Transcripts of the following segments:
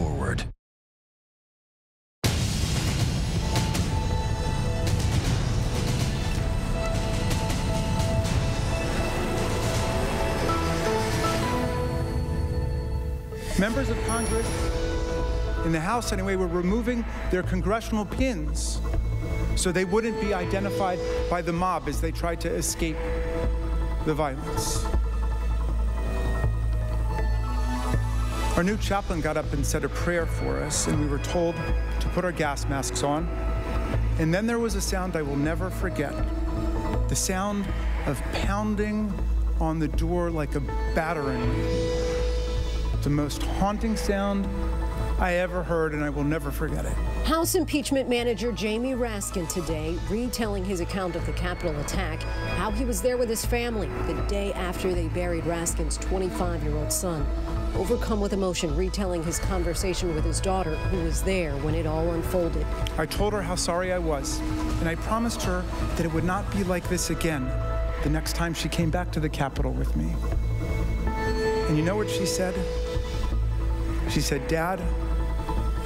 forward. Members of Congress, in the House anyway, were removing their congressional pins so they wouldn't be identified by the mob as they tried to escape the violence. Our new chaplain got up and said a prayer for us, and we were told to put our gas masks on. And then there was a sound I will never forget the sound of pounding on the door like a battering ram. The most haunting sound I ever heard, and I will never forget it. House impeachment manager Jamie Raskin today retelling his account of the Capitol attack, how he was there with his family the day after they buried Raskin's 25 year old son. Overcome with emotion, retelling his conversation with his daughter, who was there when it all unfolded. I told her how sorry I was, and I promised her that it would not be like this again the next time she came back to the Capitol with me. And you know what she said? She said, Dad,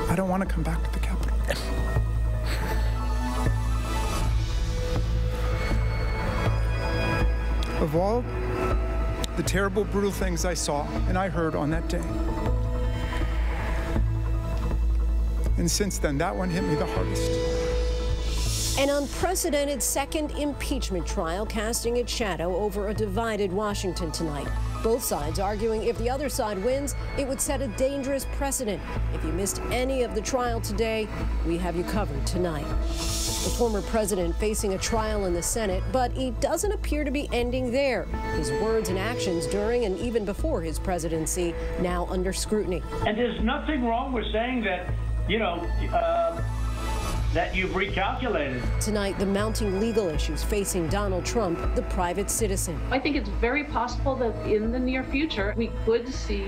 I don't want to come back to the Capitol. of all the terrible, brutal things I saw and I heard on that day. And since then, that one hit me the hardest. An unprecedented second impeachment trial casting its shadow over a divided Washington tonight. Both sides arguing if the other side wins, it would set a dangerous precedent. If you missed any of the trial today, we have you covered tonight. The former president facing a trial in the Senate, but it doesn't appear to be ending there. His words and actions during and even before his presidency now under scrutiny. And there's nothing wrong with saying that, you know, uh, that you've recalculated. Tonight, the mounting legal issues facing Donald Trump, the private citizen. I think it's very possible that in the near future, we could see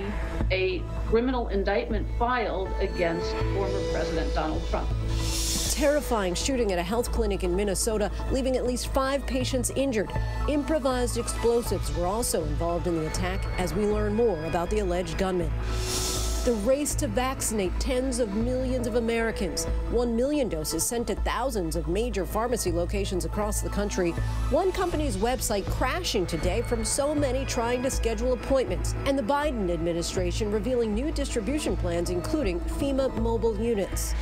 a criminal indictment filed against former President Donald Trump terrifying shooting at a health clinic in Minnesota, leaving at least five patients injured. Improvised explosives were also involved in the attack as we learn more about the alleged gunman. The race to vaccinate tens of millions of Americans. One million doses sent to thousands of major pharmacy locations across the country. One company's website crashing today from so many trying to schedule appointments. And the Biden administration revealing new distribution plans, including FEMA mobile units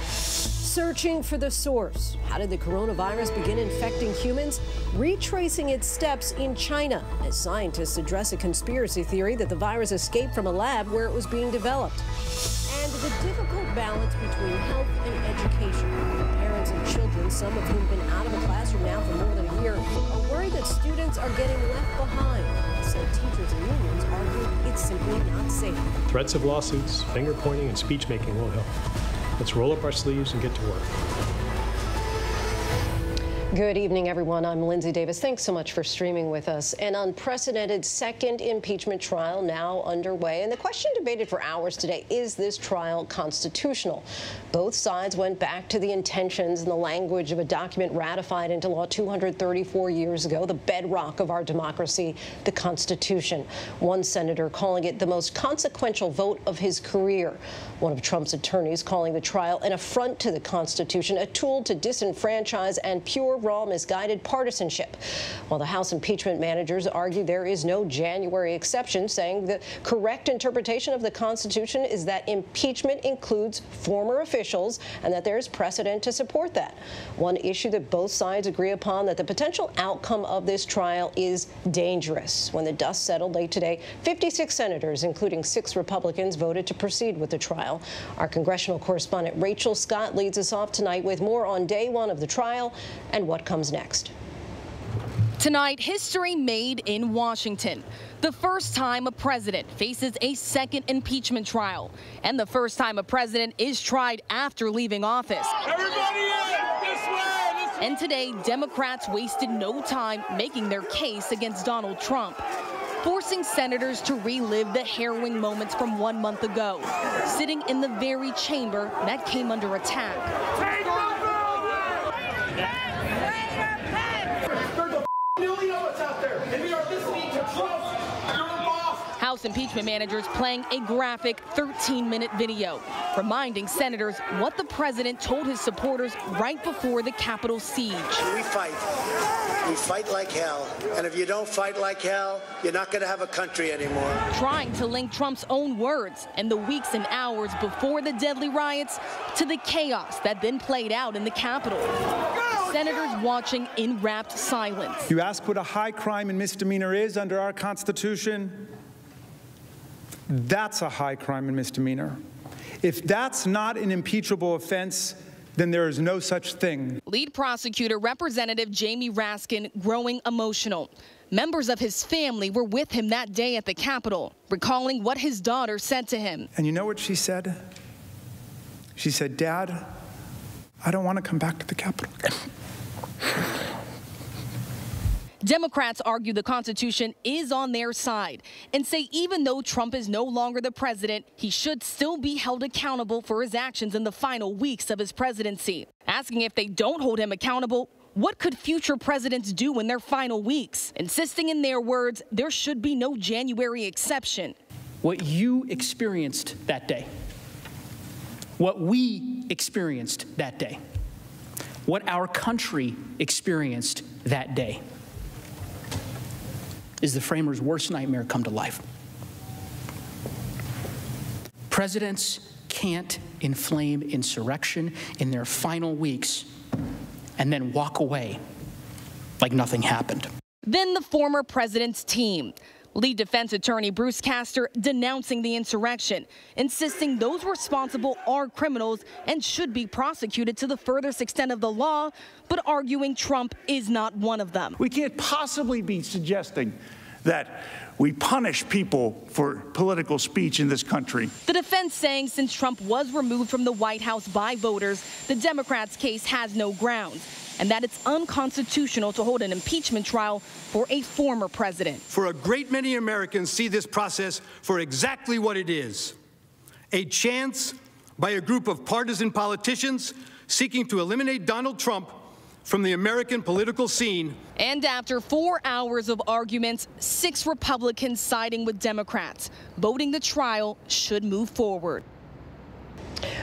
searching for the source. How did the coronavirus begin infecting humans? Retracing its steps in China as scientists address a conspiracy theory that the virus escaped from a lab where it was being developed. And the difficult balance between health and education. Parents and children, some of whom have been out of a classroom now for more than a year, are worried that students are getting left behind. So teachers and unions argue it's simply not safe. Threats of lawsuits, finger pointing, and speech making won't help. Let's roll up our sleeves and get to work. Good evening, everyone. I'm Linsey Davis. Thanks so much for streaming with us. An unprecedented second impeachment trial now underway. And the question debated for hours today is this trial constitutional? Both sides went back to the intentions and the language of a document ratified into law 234 years ago, the bedrock of our democracy, the Constitution. One senator calling it the most consequential vote of his career. One of Trump's attorneys calling the trial an affront to the Constitution, a tool to disenfranchise and pure raw misguided partisanship. While the House impeachment managers argue there is no January exception, saying the correct interpretation of the Constitution is that impeachment includes former officials and that there is precedent to support that. One issue that both sides agree upon that the potential outcome of this trial is dangerous. When the dust settled late today, 56 senators, including six Republicans, voted to proceed with the trial. Our congressional correspondent Rachel Scott leads us off tonight with more on day one of the trial and what comes next. Tonight, history made in Washington. The first time a president faces a second impeachment trial, and the first time a president is tried after leaving office. Everybody in! This way! This way! And today, Democrats wasted no time making their case against Donald Trump forcing senators to relive the harrowing moments from one month ago, sitting in the very chamber that came under attack. House House impeachment managers playing a graphic 13 minute video reminding senators what the president told his supporters right before the Capitol siege. We fight. We fight like hell. And if you don't fight like hell, you're not going to have a country anymore. Trying to link Trump's own words and the weeks and hours before the deadly riots to the chaos that then played out in the Capitol. Senators watching in rapt silence. You ask what a high crime and misdemeanor is under our Constitution? That's a high crime and misdemeanor. If that's not an impeachable offense, then there is no such thing. Lead prosecutor Representative Jamie Raskin growing emotional. Members of his family were with him that day at the Capitol, recalling what his daughter said to him. And you know what she said? She said, Dad, I don't want to come back to the Capitol. Democrats argue the Constitution is on their side and say even though Trump is no longer the president, he should still be held accountable for his actions in the final weeks of his presidency. Asking if they don't hold him accountable, what could future presidents do in their final weeks? Insisting in their words, there should be no January exception. What you experienced that day, what we experienced that day, what our country experienced that day is the framers' worst nightmare come to life. Presidents can't inflame insurrection in their final weeks and then walk away like nothing happened. Then the former president's team. Lead defense attorney Bruce Castor denouncing the insurrection, insisting those responsible are criminals and should be prosecuted to the furthest extent of the law, but arguing Trump is not one of them. We can't possibly be suggesting that we punish people for political speech in this country. The defense saying since Trump was removed from the White House by voters, the Democrats' case has no grounds and that it's unconstitutional to hold an impeachment trial for a former president. For a great many Americans see this process for exactly what it is a chance by a group of partisan politicians seeking to eliminate Donald Trump from the American political scene. And after four hours of arguments, six Republicans siding with Democrats, voting the trial should move forward.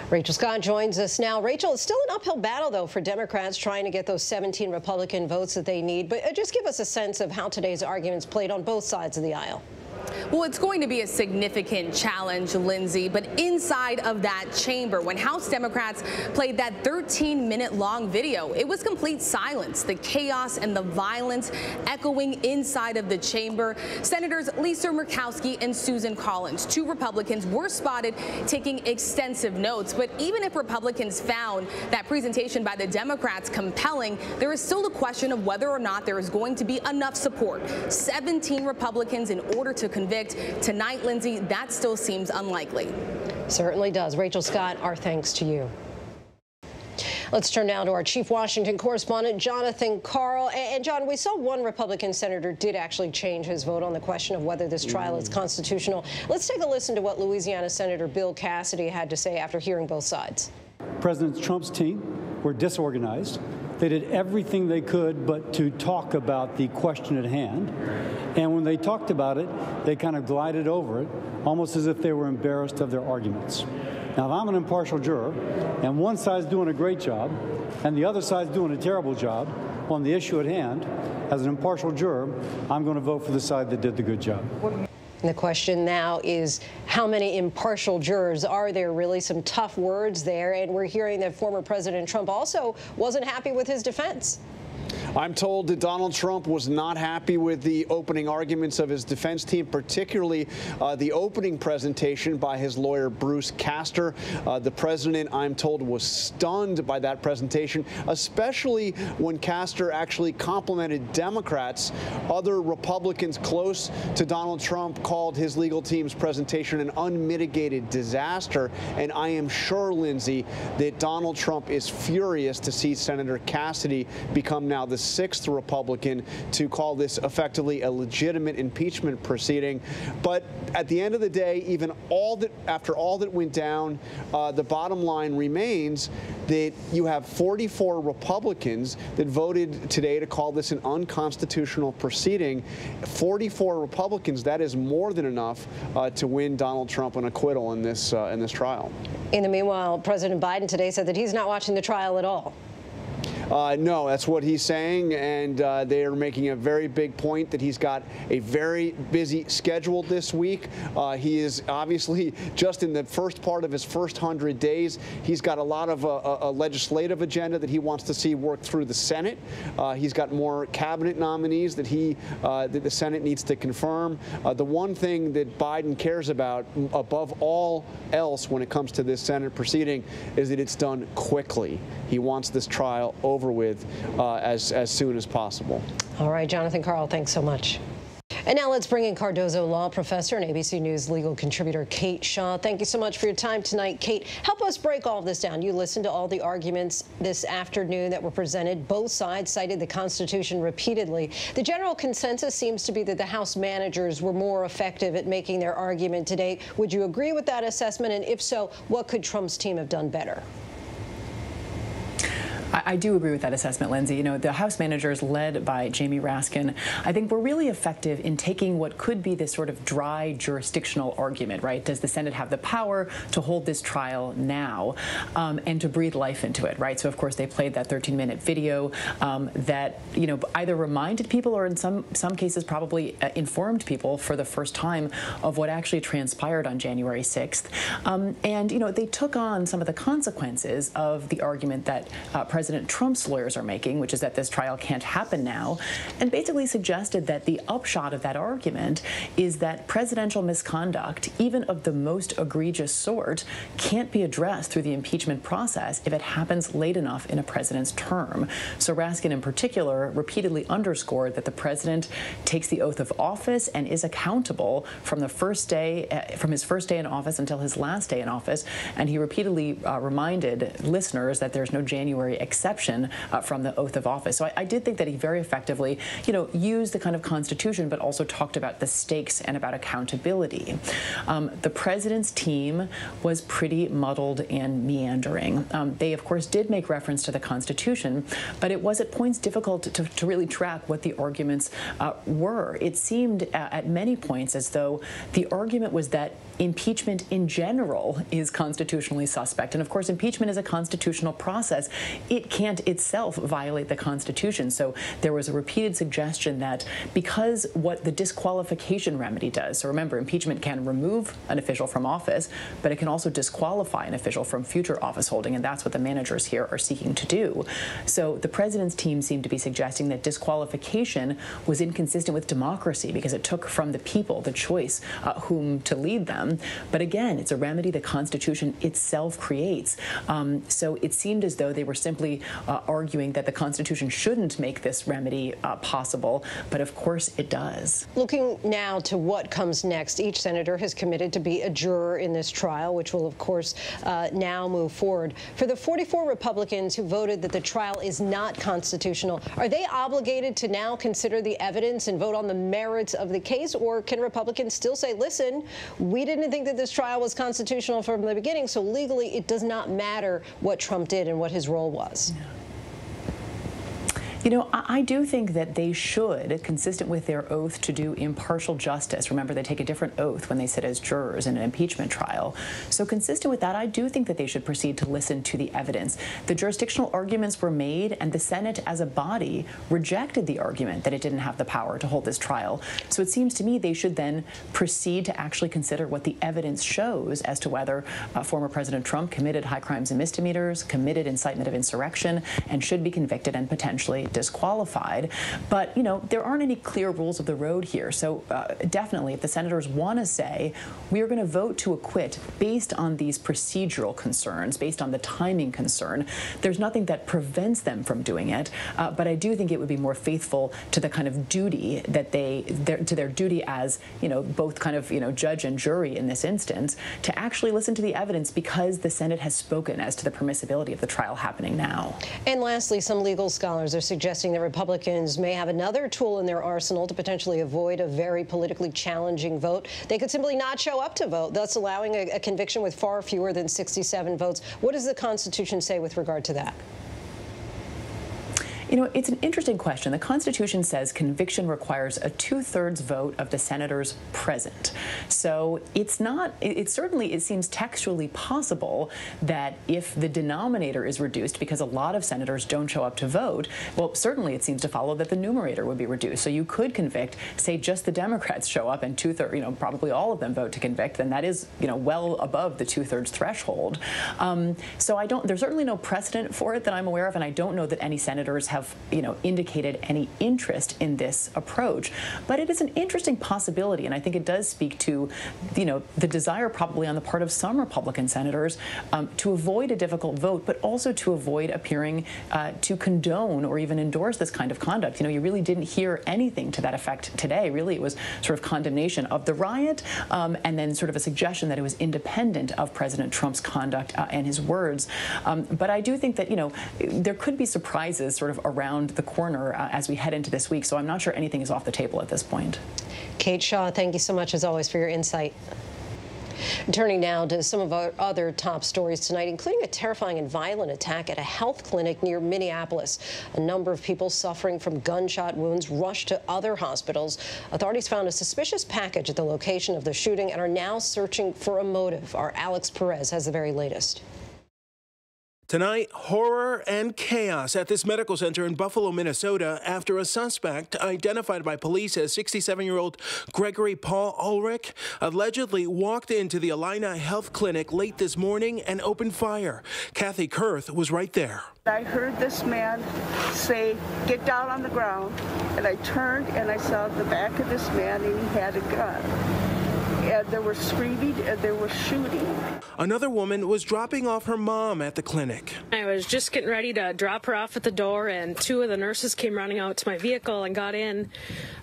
Rachel Scott joins us now. Rachel, it's still an uphill battle, though, for Democrats trying to get those 17 Republican votes that they need. But uh, just give us a sense of how today's arguments played on both sides of the aisle. Well, it's going to be a significant challenge, Linsey, but inside of that chamber, when House Democrats played that 13 minute long video, it was complete silence, the chaos and the violence echoing inside of the chamber. Senators Lisa Murkowski and Susan Collins, two Republicans, were spotted taking extensive notes. But even if Republicans found that presentation by the Democrats compelling, there is still the question of whether or not there is going to be enough support. 17 Republicans in order to convict. Tonight, Linsey, that still seems unlikely. Certainly does. Rachel Scott, our thanks to you. Let's turn now to our chief Washington correspondent, Jonathan Karl. And John, we saw one Republican senator did actually change his vote on the question of whether this trial is mm. constitutional. Let's take a listen to what Louisiana Senator Bill Cassidy had to say after hearing both sides. President Trump's team were disorganized. They did everything they could but to talk about the question at hand. And when they talked about it, they kind of glided over it, almost as if they were embarrassed of their arguments. Now, if I'm an impartial juror and one side's doing a great job and the other side's doing a terrible job on the issue at hand, as an impartial juror, I'm going to vote for the side that did the good job. And the question now is how many impartial jurors are there? Really some tough words there. And we're hearing that former President Trump also wasn't happy with his defense. I'm told that Donald Trump was not happy with the opening arguments of his defense team, particularly uh, the opening presentation by his lawyer, Bruce Castor. Uh, the president, I'm told, was stunned by that presentation, especially when Castor actually complimented Democrats. Other Republicans close to Donald Trump called his legal team's presentation an unmitigated disaster. And I am sure, Linsey, that Donald Trump is furious to see Senator Cassidy become now the sixth Republican to call this effectively a legitimate impeachment proceeding. But at the end of the day, even all that after all that went down, uh, the bottom line remains that you have 44 Republicans that voted today to call this an unconstitutional proceeding. 44 Republicans, that is more than enough uh, to win Donald Trump an acquittal in this uh, in this trial. In the meanwhile, President Biden today said that he's not watching the trial at all. Uh, no, that's what he's saying, and uh, they are making a very big point that he's got a very busy schedule this week. Uh, he is obviously just in the first part of his first 100 days. He's got a lot of uh, a, a legislative agenda that he wants to see work through the Senate. Uh, he's got more cabinet nominees that he uh, that the Senate needs to confirm. the one thing that Biden cares about above all else when it comes to this Senate proceeding is that it's done quickly. He wants this trial over over with uh, as, as soon as possible. All right, Jonathan Karl, thanks so much. And now let's bring in Cardozo law professor and ABC News legal contributor Kate Shaw. Thank you so much for your time tonight. Kate, help us break all this down. You listened to all the arguments this afternoon that were presented. Both sides cited the Constitution repeatedly. The general consensus seems to be that the House managers were more effective at making their argument today. Would you agree with that assessment? And if so, what could Trump's team have done better? I, I, do agree with that assessment, Linsey. You know, the House managers led by Jamie Raskin, I think were really effective in taking what could be this sort of dry jurisdictional argument, right? Does the Senate have the power to hold this trial now um, and to breathe life into it, right? So, of course, they played that 13-minute video um, that, you know, either reminded people or in some, some cases probably uh, informed people for the first time of what actually transpired on January 6th. Um, and, you know, they took on some of the consequences of the argument that uh, President President Trump's lawyers are making, which is that this trial can't happen now, and basically suggested that the upshot of that argument is that presidential misconduct, even of the most egregious sort, can't be addressed through the impeachment process if it happens late enough in a president's term. So Raskin, in particular, repeatedly underscored that the president takes the oath of office and is accountable from the first day, uh, from his first day in office until his last day in office. And he repeatedly uh, reminded listeners that there's no January exception uh, from the oath of office. So I, I, did think that he very effectively, you know, used the kind of Constitution, but also talked about the stakes and about accountability. Um, the president's team was pretty muddled and meandering. Um, they, of course, did make reference to the Constitution, but it was at points difficult to, to really track what the arguments uh, were. It seemed uh, at many points as though the argument was that impeachment in general is constitutionally suspect. And of course, impeachment is a constitutional process. It can't itself violate the Constitution. So there was a repeated suggestion that because what the disqualification remedy does, so remember, impeachment can remove an official from office, but it can also disqualify an official from future office holding, and that's what the managers here are seeking to do. So the president's team seemed to be suggesting that disqualification was inconsistent with democracy because it took from the people the choice uh, whom to lead them. But again, it's a remedy the Constitution itself creates. Um, so it seemed as though they were simply uh, arguing that the Constitution shouldn't make this remedy uh, possible, but of course it does. Looking now to what comes next, each senator has committed to be a juror in this trial, which will, of course, uh, now move forward. For the 44 Republicans who voted that the trial is not constitutional, are they obligated to now consider the evidence and vote on the merits of the case, or can Republicans still say, listen, we didn't didn't think that this trial was constitutional from the beginning, so legally it does not matter what Trump did and what his role was. Yeah. You know, I, do think that they should, consistent with their oath to do impartial justice. Remember, they take a different oath when they sit as jurors in an impeachment trial. So, consistent with that, I do think that they should proceed to listen to the evidence. The jurisdictional arguments were made, and the Senate, as a body, rejected the argument that it didn't have the power to hold this trial. So, it seems to me they should then proceed to actually consider what the evidence shows as to whether uh, former President Trump committed high crimes and misdemeanors, committed incitement of insurrection, and should be convicted and potentially disqualified. But, you know, there aren't any clear rules of the road here. So uh, definitely, if the senators want to say, we are going to vote to acquit based on these procedural concerns, based on the timing concern, there's nothing that prevents them from doing it. Uh, but I do think it would be more faithful to the kind of duty that they, their, to their duty as, you know, both kind of, you know, judge and jury in this instance, to actually listen to the evidence because the Senate has spoken as to the permissibility of the trial happening now. And lastly, some legal scholars are suggesting suggesting that Republicans may have another tool in their arsenal to potentially avoid a very politically challenging vote. They could simply not show up to vote, thus allowing a, a conviction with far fewer than 67 votes. What does the Constitution say with regard to that? You know, it's an interesting question. The Constitution says conviction requires a two-thirds vote of the senators present. So it's not, it, certainly, it seems textually possible that if the denominator is reduced, because a lot of senators don't show up to vote, well, certainly it seems to follow that the numerator would be reduced. So you could convict, say just the Democrats show up and two-thirds, you know, probably all of them vote to convict, then that is, you know, well above the two-thirds threshold. Um, so I don't, there's certainly no precedent for it that I'm aware of, and I don't know that any senators have have, you know, indicated any interest in this approach. But it is an interesting possibility, and I think it does speak to, you know, the desire probably on the part of some Republican senators um, to avoid a difficult vote, but also to avoid appearing uh, to condone or even endorse this kind of conduct. You know, you really didn't hear anything to that effect today. Really, it was sort of condemnation of the riot um, and then sort of a suggestion that it was independent of President Trump's conduct uh, and his words. Um, but I do think that, you know, there could be surprises sort of around the corner uh, as we head into this week. So I'm not sure anything is off the table at this point. Kate Shaw, thank you so much, as always, for your insight. Turning now to some of our other top stories tonight, including a terrifying and violent attack at a health clinic near Minneapolis. A number of people suffering from gunshot wounds rushed to other hospitals. Authorities found a suspicious package at the location of the shooting and are now searching for a motive. Our Alex Perez has the very latest. Tonight, horror and chaos at this medical center in Buffalo, Minnesota, after a suspect identified by police as 67 year old Gregory Paul Ulrich allegedly walked into the Allina Health Clinic late this morning and opened fire. Kathy Kurth was right there. I heard this man say, Get down on the ground. And I turned and I saw the back of this man and he had a gun and there was screaming and there was shooting. Another woman was dropping off her mom at the clinic. I was just getting ready to drop her off at the door, and two of the nurses came running out to my vehicle and got in.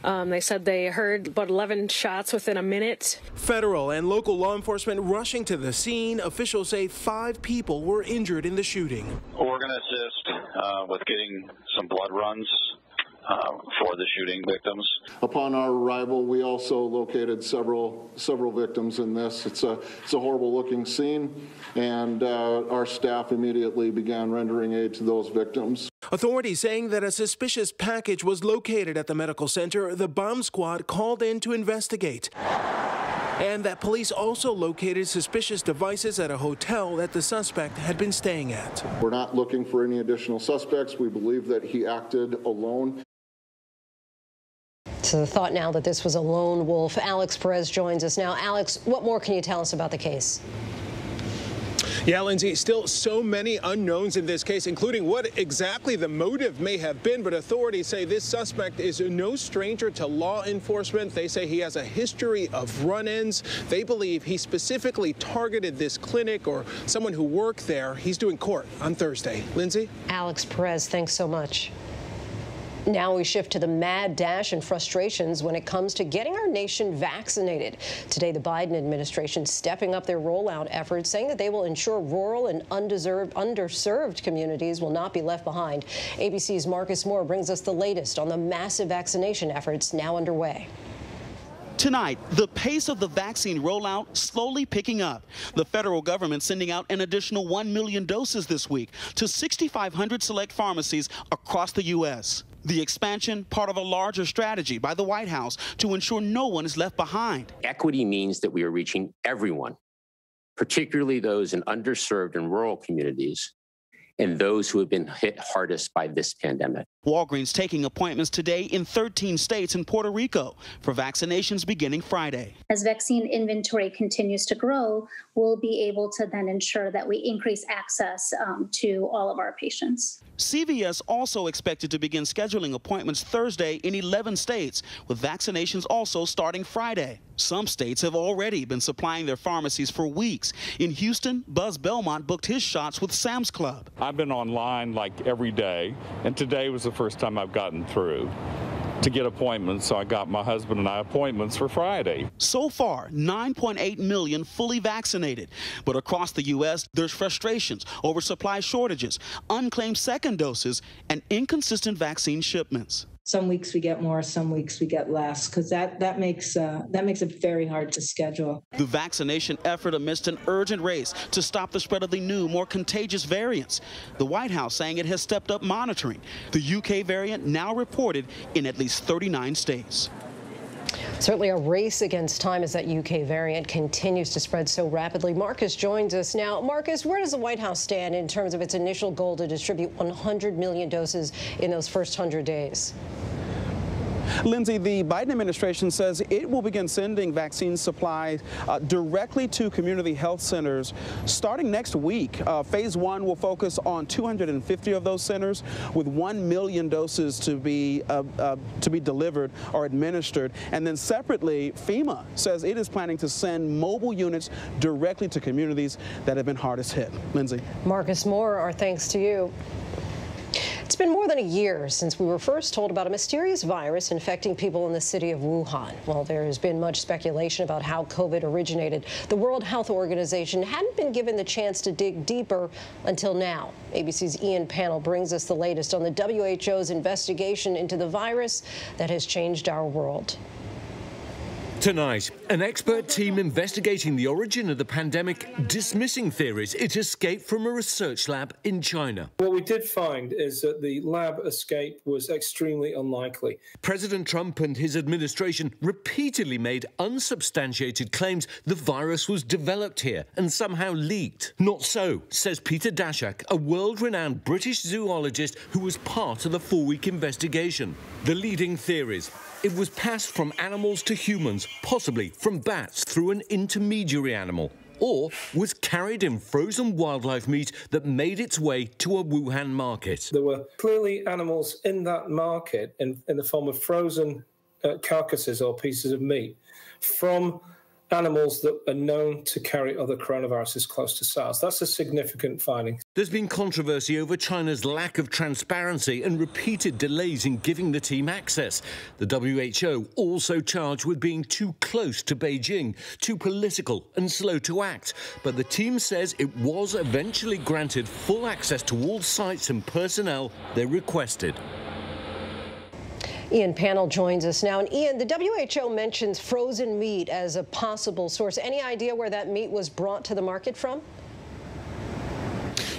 Um, they said they heard about 11 shots within a minute. Federal and local law enforcement rushing to the scene. Officials say five people were injured in the shooting. We're going to assist uh, with getting some blood runs uh, for the shooting victims. Upon our arrival, we also located several several victims in this. It's a it's a horrible looking scene, and uh, our staff immediately began rendering aid to those victims. Authorities saying that a suspicious package was located at the medical center. The bomb squad called in to investigate. And that police also located suspicious devices at a hotel that the suspect had been staying at. We're not looking for any additional suspects. We believe that he acted alone. So the thought now that this was a lone wolf. Alex Perez joins us now. Alex, what more can you tell us about the case? Yeah, Linsey, still so many unknowns in this case, including what exactly the motive may have been. But authorities say this suspect is no stranger to law enforcement. They say he has a history of run ins. They believe he specifically targeted this clinic or someone who worked there. He's doing court on Thursday. Linsey? Alex Perez, thanks so much. Now we shift to the mad dash and frustrations when it comes to getting our nation vaccinated. Today, the Biden administration stepping up their rollout efforts, saying that they will ensure rural and undeserved, underserved communities will not be left behind. ABC's Marcus Moore brings us the latest on the massive vaccination efforts now underway. Tonight, the pace of the vaccine rollout slowly picking up. The federal government sending out an additional 1 million doses this week to 6,500 select pharmacies across the U.S. The expansion, part of a larger strategy by the White House to ensure no one is left behind. Equity means that we are reaching everyone, particularly those in underserved and rural communities and those who have been hit hardest by this pandemic. Walgreens taking appointments today in 13 states and Puerto Rico for vaccinations beginning Friday. As vaccine inventory continues to grow, we'll be able to then ensure that we increase access um, to all of our patients. CVS also expected to begin scheduling appointments Thursday in 11 states, with vaccinations also starting Friday. Some states have already been supplying their pharmacies for weeks. In Houston, Buzz Belmont booked his shots with Sam's Club. I've been online like every day, and today was the first time I've gotten through. to get appointments, so I got my husband and I appointments for Friday. So far, 9.8 million fully vaccinated. But across the U.S., there's frustrations over supply shortages, unclaimed second doses, and inconsistent vaccine shipments. Some weeks we get more, some weeks we get less, because that that makes uh, that makes it very hard to schedule. The vaccination effort amidst an urgent race to stop the spread of the new, more contagious variants. The White House saying it has stepped up monitoring. The UK variant now reported in at least 39 states. Certainly a race against time as that UK variant continues to spread so rapidly. Marcus joins us now. Marcus, where does the White House stand in terms of its initial goal to distribute 100 million doses in those first 100 days? Linsey, the Biden administration says it will begin sending vaccine supplies uh, directly to community health centers starting next week. Uh, phase one will focus on 250 of those centers with 1 million doses to be uh, uh, to be delivered or administered. And then separately, FEMA says it is planning to send mobile units directly to communities that have been hardest hit. Linsey. Marcus Moore, our thanks to you. It's been more than a year since we were first told about a mysterious virus infecting people in the city of Wuhan. While there has been much speculation about how COVID originated, the World Health Organization hadn't been given the chance to dig deeper until now. ABC's Ian Pannell brings us the latest on the WHO's investigation into the virus that has changed our world. Tonight, an expert team investigating the origin of the pandemic, dismissing theories it escaped from a research lab in China. What we did find is that the lab escape was extremely unlikely. President Trump and his administration repeatedly made unsubstantiated claims the virus was developed here and somehow leaked. Not so, says Peter Daszak, a world renowned British zoologist who was part of the four week investigation. The leading theories it was passed from animals to humans, possibly from bats through an intermediary animal, or was carried in frozen wildlife meat that made its way to a Wuhan market. There were clearly animals in that market in, in the form of frozen uh, carcasses or pieces of meat from animals that are known to carry other coronaviruses close to SARS. That's a significant finding. There's been controversy over China's lack of transparency and repeated delays in giving the team access. The WHO also charged with being too close to Beijing, too political and slow to act. But the team says it was eventually granted full access to all sites and personnel they requested. Ian Pannell joins us now. And Ian, the WHO mentions frozen meat as a possible source. Any idea where that meat was brought to the market from?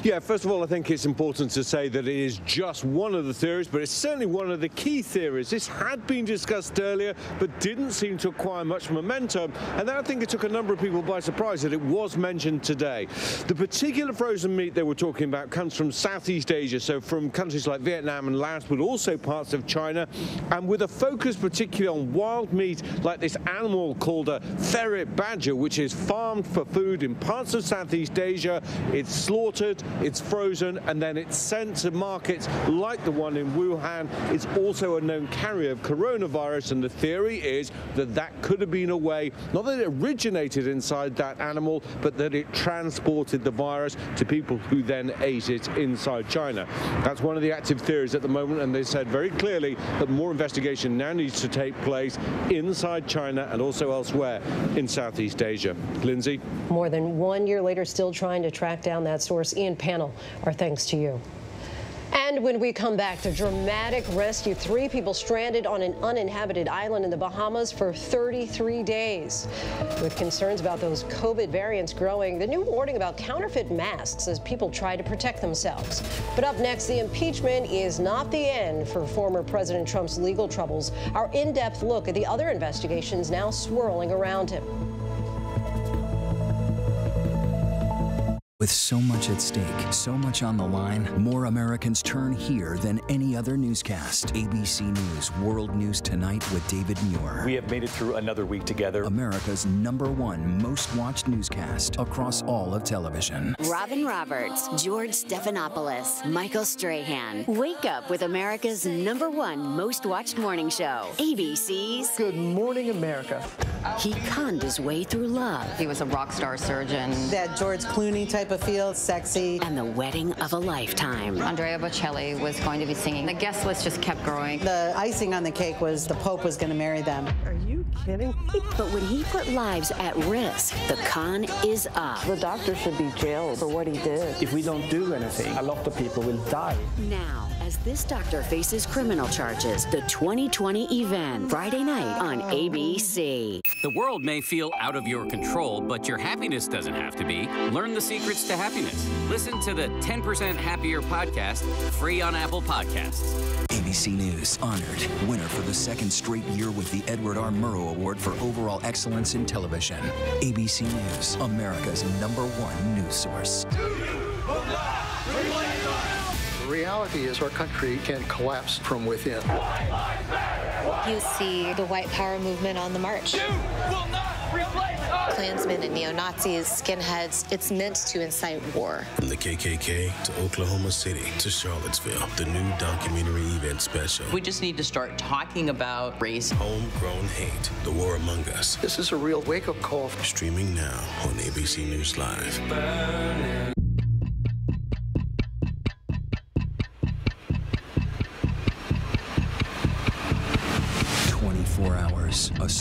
Yeah, first of all, I think it's important to say that it is just one of the theories, but it's certainly one of the key theories. This had been discussed earlier, but didn't seem to acquire much momentum, and then I think it took a number of people by surprise that it was mentioned today. The particular frozen meat they were talking about comes from Southeast Asia, so from countries like Vietnam and Laos, but also parts of China, and with a focus particularly on wild meat like this animal called a ferret badger, which is farmed for food in parts of Southeast Asia. It's slaughtered, it's frozen, and then it's sent to markets like the one in Wuhan. It's also a known carrier of coronavirus, and the theory is that that could have been a way, not that it originated inside that animal, but that it transported the virus to people who then ate it inside China. That's one of the active theories at the moment, and they said very clearly that more investigation now needs to take place inside China and also elsewhere in Southeast Asia. Linsey? More than one year later, still trying to track down that source. Ian Pannell, our thanks to you. And when we come back, the dramatic rescue. Three people stranded on an uninhabited island in the Bahamas for 33 days. With concerns about those COVID variants growing, the new warning about counterfeit masks as people try to protect themselves. But up next, the impeachment is not the end for former President Trump's legal troubles. Our in depth look at the other investigations now swirling around him. With so much at stake, so much on the line, more Americans turn here than any other newscast. ABC News World News Tonight with David Muir. We have made it through another week together. America's number one most watched newscast across all of television. Robin Roberts, George Stephanopoulos, Michael Strahan. Wake up with America's number one most watched morning show. ABC's Good Morning America. He conned his way through love. He was a rock star surgeon. That George Clooney type of feel sexy. And the wedding of a lifetime. Andrea Bocelli was going to be singing. The guest list just kept growing. The icing on the cake was the Pope was going to marry them. Are you kidding? but when he put lives at risk, the con is up. The doctor should be jailed for what he did. If we don't do anything, a lot of people will die. Now, as this doctor faces criminal charges, the 2020 event, Friday night on ABC. The world may feel out of your control, but your happiness doesn't have to be. Learn the secrets to happiness. Listen to the 10% Happier podcast, free on Apple Podcasts. ABC News honored winner for the second straight year with the Edward R. Murrow Award for overall excellence in television. ABC News, America's number one news source. The reality is our country can collapse from within. You see the white power movement on the march. Klansmen and neo-Nazis, skinheads, it's meant to incite war. From the KKK to Oklahoma City to Charlottesville, the new documentary event special. We just need to start talking about race. Homegrown hate, the war among us. This is a real wake-up call. Streaming now on ABC News Live. 24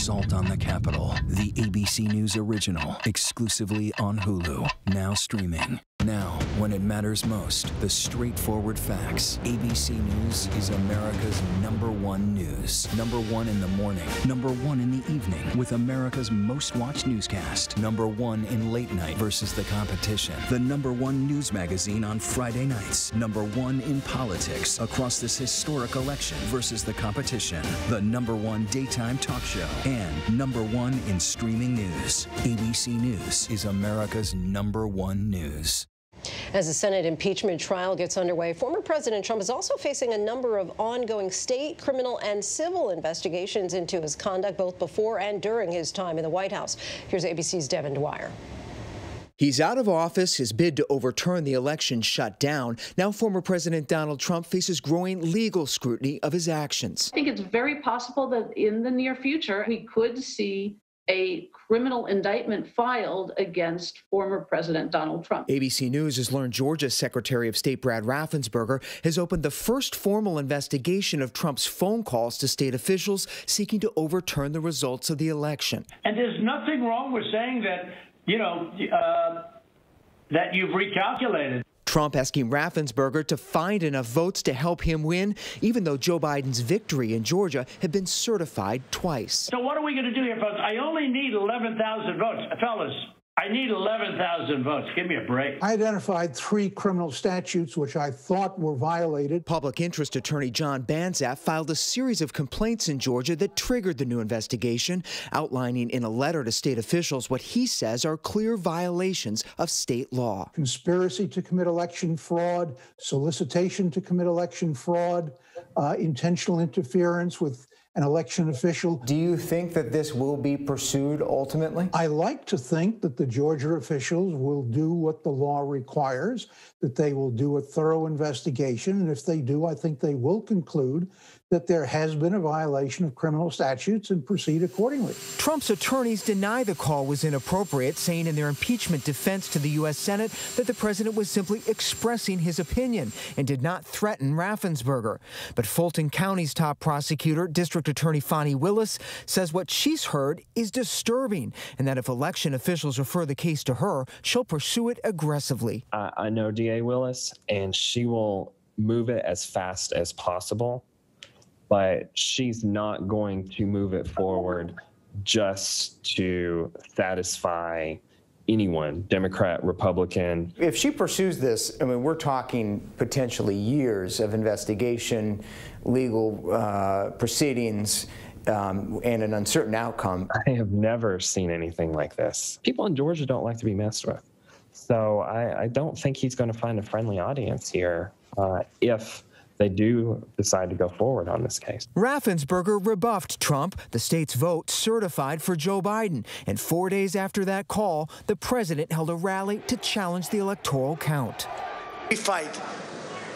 Assault on the Capitol. The ABC News original. Exclusively on Hulu. Now streaming. Now, when it matters most, the straightforward facts. ABC News is America's number one news. Number one in the morning. Number one in the evening. With America's most watched newscast. Number one in late night versus the competition. The number one news magazine on Friday nights. Number one in politics across this historic election versus the competition. The number one daytime talk show. And number one in streaming news. ABC News is America's number one news. As the Senate impeachment trial gets underway, former President Trump is also facing a number of ongoing state, criminal, and civil investigations into his conduct both before and during his time in the White House. Here's ABC's Devin Dwyer. He's out of office, his bid to overturn the election shut down. Now, former President Donald Trump faces growing legal scrutiny of his actions. I think it's very possible that in the near future, we could see a criminal indictment filed against former President Donald Trump. ABC News has learned Georgia's Secretary of State Brad Raffensperger has opened the first formal investigation of Trump's phone calls to state officials seeking to overturn the results of the election. And there's nothing wrong with saying that, you know, uh, that you've recalculated. Trump asking Raffensperger to find enough votes to help him win, even though Joe Biden's victory in Georgia had been certified twice. So what are we going to do here, folks? I only need 11,000 votes. Fellas, I need 11,000 votes. Give me a break. I identified three criminal statutes which I thought were violated. Public interest attorney John Banzhaf filed a series of complaints in Georgia that triggered the new investigation, outlining in a letter to state officials what he says are clear violations of state law. Conspiracy to commit election fraud, solicitation to commit election fraud, uh, intentional interference with an election official. Do you think that this will be pursued ultimately? I like to think that the Georgia officials will do what the law requires, that they will do a thorough investigation. And if they do, I think they will conclude that there has been a violation of criminal statutes and proceed accordingly. Trump's attorneys deny the call was inappropriate, saying in their impeachment defense to the U.S. Senate that the president was simply expressing his opinion and did not threaten Raffensperger. But Fulton County's top prosecutor, District Attorney Fani Willis, says what she's heard is disturbing and that if election officials refer the case to her, she'll pursue it aggressively. I, I know DA Willis, and she will move it as fast as possible but she's not going to move it forward just to satisfy anyone, Democrat, Republican. If she pursues this, I mean, we're talking potentially years of investigation, legal uh, proceedings. Um, and an uncertain outcome. I have never seen anything like this. People in Georgia don't like to be messed with. So I, I don't think he's going to find a friendly audience here uh, if they do decide to go forward on this case. Raffensperger rebuffed Trump, the state's vote certified for Joe Biden. And four days after that call, the president held a rally to challenge the electoral count. We fight.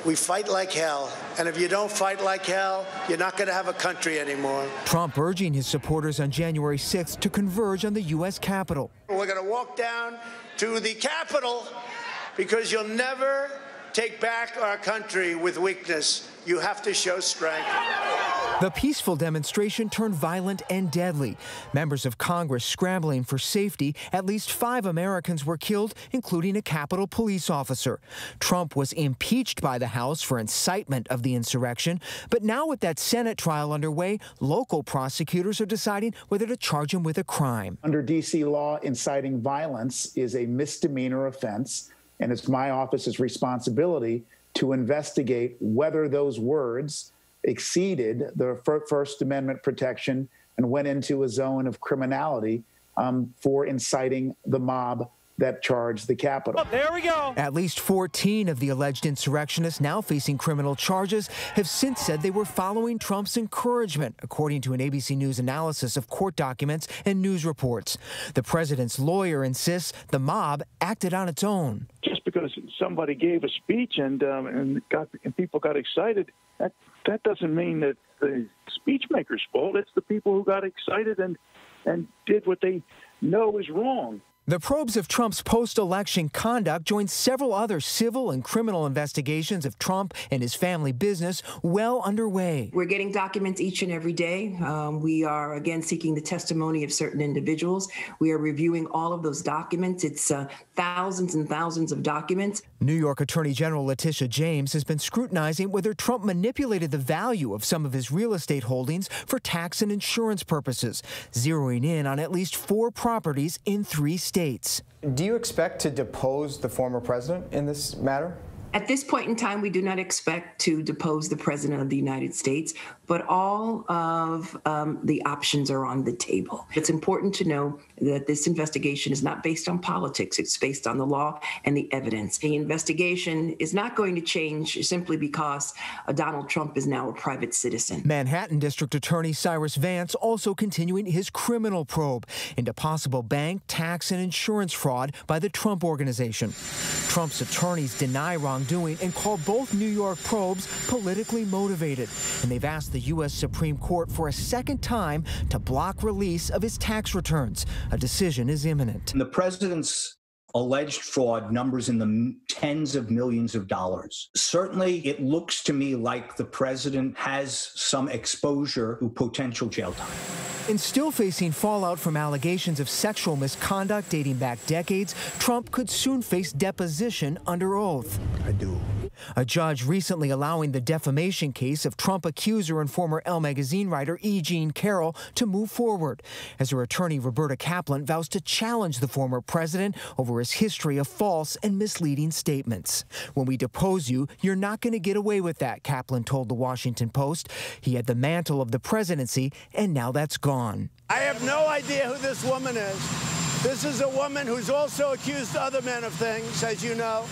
We fight like hell. And if you don't fight like hell, you're not going to have a country anymore. Trump urging his supporters on January 6th to converge on the U.S. Capitol. We're going to walk down to the Capitol because you'll never take back our country with weakness. You have to show strength. The peaceful demonstration turned violent and deadly. Members of Congress scrambling for safety. At least five Americans were killed, including a Capitol police officer. Trump was impeached by the House for incitement of the insurrection. But now, with that Senate trial underway, local prosecutors are deciding whether to charge him with a crime. Under D.C. law, inciting violence is a misdemeanor offense, and it's my office's responsibility to investigate whether those words exceeded the First Amendment protection and went into a zone of criminality um, for inciting the mob that charged the Capitol. Oh, there we go. At least 14 of the alleged insurrectionists now facing criminal charges have since said they were following Trump's encouragement, according to an ABC News analysis of court documents and news reports. The president's lawyer insists the mob acted on its own. Just because somebody gave a speech and um, and got and people got excited, that that doesn't mean that the speechmaker's fault. It's the people who got excited and and did what they know is wrong. The probes of Trump's post election conduct join several other civil and criminal investigations of Trump and his family business well underway. We're getting documents each and every day. Um, we are, again, seeking the testimony of certain individuals. We are reviewing all of those documents. It's uh, thousands and thousands of documents. New York Attorney General Letitia James has been scrutinizing whether Trump manipulated the value of some of his real estate holdings for tax and insurance purposes, zeroing in on at least four properties in three states. Do you expect to depose the former president in this matter? At this point in time, we do not expect to depose the President of the United States, but all of um, the options are on the table. It's important to know that this investigation is not based on politics, it's based on the law and the evidence. The investigation is not going to change simply because uh, Donald Trump is now a private citizen. Manhattan District Attorney Cyrus Vance also continuing his criminal probe into possible bank, tax, and insurance fraud by the Trump Organization. Trump's attorneys deny wrongdoing wrongdoing and call both New York probes politically motivated. And they've asked the U.S. Supreme Court for a second time to block release of his tax returns. A decision is imminent. The president's alleged fraud numbers in the tens of millions of dollars. Certainly, it looks to me like the president has some exposure to potential jail time. And still facing fallout from allegations of sexual misconduct dating back decades, Trump could soon face deposition under oath. I do. A judge recently allowing the defamation case of Trump accuser and former Elle magazine writer E. Jean Carroll to move forward, as her attorney Roberta Kaplan vows to challenge the former president over his history of false and misleading statements. When we depose you, you're not going to get away with that, Kaplan told the Washington Post. He had the mantle of the presidency, and now that's gone. I have no idea who this woman is. This is a woman who's also accused other men of things, as you know.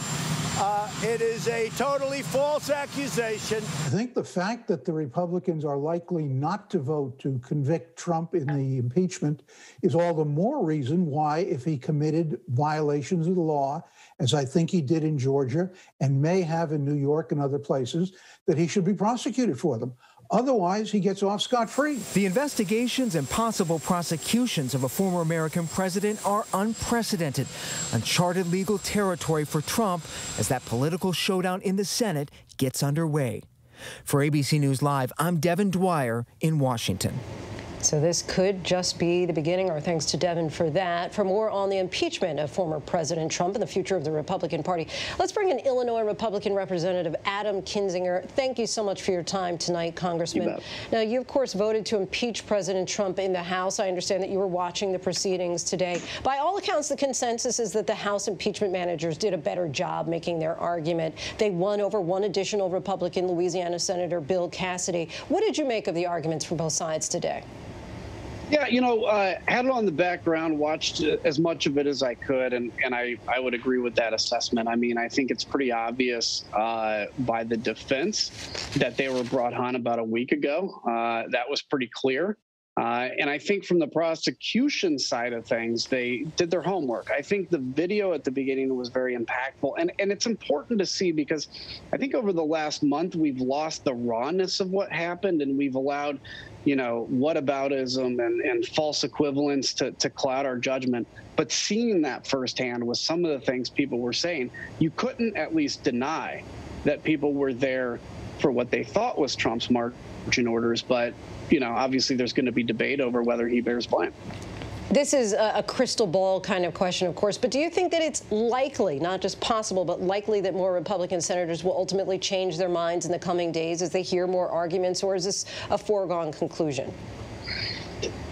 Uh, it is a totally false accusation. I think the fact that the Republicans are likely not to vote to convict Trump in the impeachment is all the more reason why, if he committed violations of the law, as I think he did in Georgia and may have in New York and other places, that he should be prosecuted for them. Otherwise, he gets off scot free. The investigations and possible prosecutions of a former American president are unprecedented, uncharted legal territory for Trump as that political showdown in the Senate gets underway. For ABC News Live, I'm Devin Dwyer in Washington. So this could just be the beginning. Our thanks to Devin for that. For more on the impeachment of former President Trump and the future of the Republican Party, let's bring in Illinois Republican Representative Adam Kinzinger. Thank you so much for your time tonight, Congressman. You now, you, of course, voted to impeach President Trump in the House. I understand that you were watching the proceedings today. By all accounts, the consensus is that the House impeachment managers did a better job making their argument. They won over one additional Republican, Louisiana Senator Bill Cassidy. What did you make of the arguments from both sides today? Yeah, you know, uh, had it on the background, watched as much of it as I could, and, and I, I would agree with that assessment. I mean, I think it's pretty obvious uh, by the defense that they were brought on about a week ago. Uh, that was pretty clear. Uh, and I think from the prosecution side of things, they did their homework. I think the video at the beginning was very impactful. And, and it's important to see because I think over the last month, we've lost the rawness of what happened and we've allowed, you know, whataboutism and, and false equivalence to, to cloud our judgment. But seeing that firsthand with some of the things people were saying, you couldn't at least deny that people were there for what they thought was Trump's marching orders. But you know, obviously there's going to be debate over whether he bears blame. This is a, crystal ball kind of question, of course, but do you think that it's likely, not just possible, but likely that more Republican senators will ultimately change their minds in the coming days as they hear more arguments, or is this a foregone conclusion?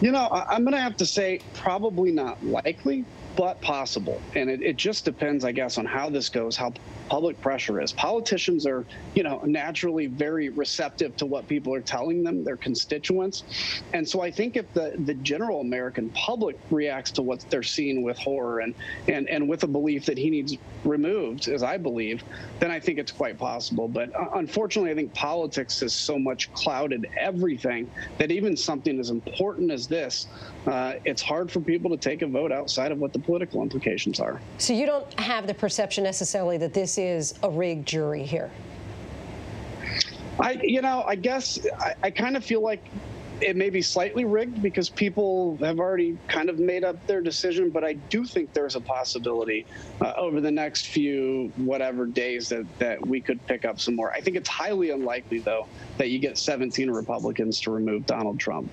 You know, I'm going to have to say probably not likely, but possible. And it, it just depends, I guess, on how this goes, how public pressure is. Politicians are, you know, naturally very receptive to what people are telling them, their constituents. And so I think if the, the general American public reacts to what they're seeing with horror and, and, and with a belief that he needs removed, as I believe, then I think it's quite possible. But uh, unfortunately, I think politics has so much clouded everything that even something as important as this, uh, it's hard for people to take a vote outside of what the political implications are. So you don't have the perception necessarily that this is a rigged jury here? I, you know, I guess I, I kind of feel like it may be slightly rigged because people have already kind of made up their decision, but I do think there's a possibility uh, over the next few whatever days that, that we could pick up some more. I think it's highly unlikely, though, that you get 17 Republicans to remove Donald Trump.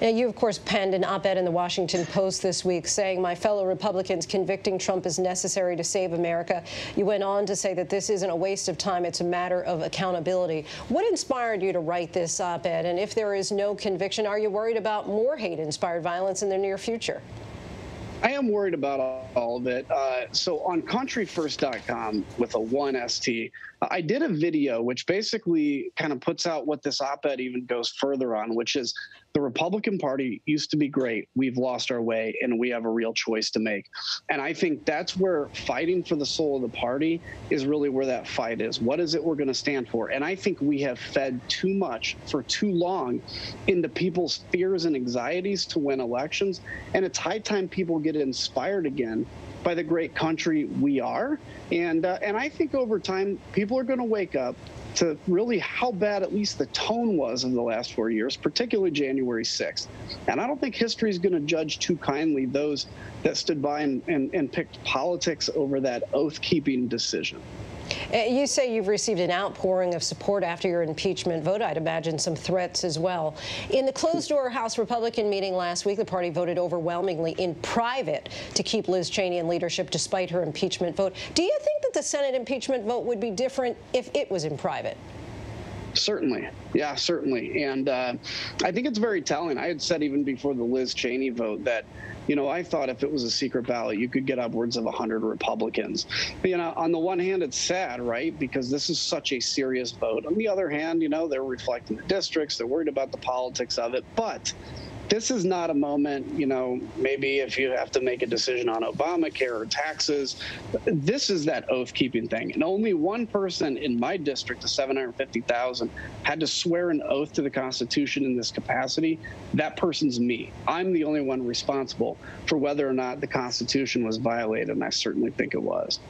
Now, you, of course, penned an op ed in the Washington Post this week saying, My fellow Republicans, convicting Trump is necessary to save America. You went on to say that this isn't a waste of time, it's a matter of accountability. What inspired you to write this op ed? And if there is no conviction, Are you worried about more hate inspired violence in the near future? I am worried about all of it. Uh, so on countryfirst.com with a one ST, I did a video which basically kind of puts out what this op ed even goes further on, which is the Republican Party used to be great. We've lost our way and we have a real choice to make. And I think that's where fighting for the soul of the party is really where that fight is. What is it we're going to stand for? And I think we have fed too much for too long into people's fears and anxieties to win elections. And it's high time people get inspired again by the great country we are. And uh, and I think over time people are going to wake up to really how bad at least the tone was in the last four years, particularly January 6th. And I don't think history is going to judge too kindly those that stood by and, and, and picked politics over that oath keeping decision. Uh, you say you've received an outpouring of support after your impeachment vote. I'd imagine some threats as well. In the closed-door House Republican meeting last week, the party voted overwhelmingly in private to keep Liz Cheney in leadership despite her impeachment vote. Do you think that the Senate impeachment vote would be different if it was in private? Certainly. Yeah, certainly. And uh, I think it's very telling. I had said even before the Liz Cheney vote that you know, I thought if it was a secret ballot, you could get upwards of 100 Republicans. But, you know, on the one hand, it's sad, right? Because this is such a serious vote. On the other hand, you know, they're reflecting the districts, they're worried about the politics of it. But this is not a moment, you know, maybe if you have to make a decision on Obamacare or taxes, this is that oath keeping thing. And only one person in my district, the 750,000, had to swear an oath to the Constitution in this capacity. That person's me. I'm the only one responsible for whether or not the Constitution was violated, and I certainly think it was.